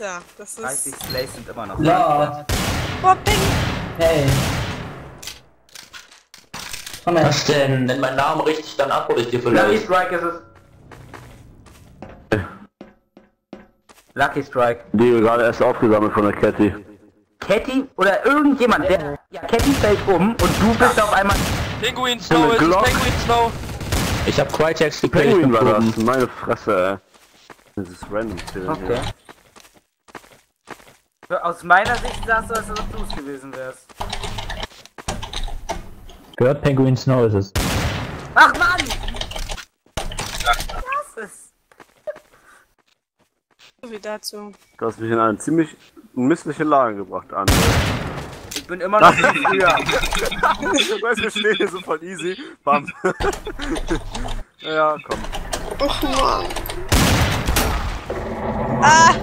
Alter, das 30 ist... Slays sind immer noch. Ja, Boah, Ping! hey. Komm her. Was denn? Nenn meinen Namen richtig, dann antworte ich dir Lucky vielleicht. Strike ist es. Lucky Strike. Die gerade erst aufgesammelt von der Catty. Catty oder irgendjemand, der. Ja, Catty fällt um und du bist auf einmal. Penguin Snow, es ist Glock. Penguin Snow. Ich hab Crytex gekillt, ich Penguin bin war das. Meine Fresse, ey. Das ist random. Okay. Aus meiner Sicht sahst du, als ob du es gewesen wärst. Gehört Penguin Snow ist es. Ach Mann! Das ist. So viel dazu. Du hast mich in eine ziemlich missliche Lage gebracht, André. Ich bin immer noch wie früher. weißt du, wir stehen hier so voll easy. Bam. ja, komm. Oh Mann. Ah,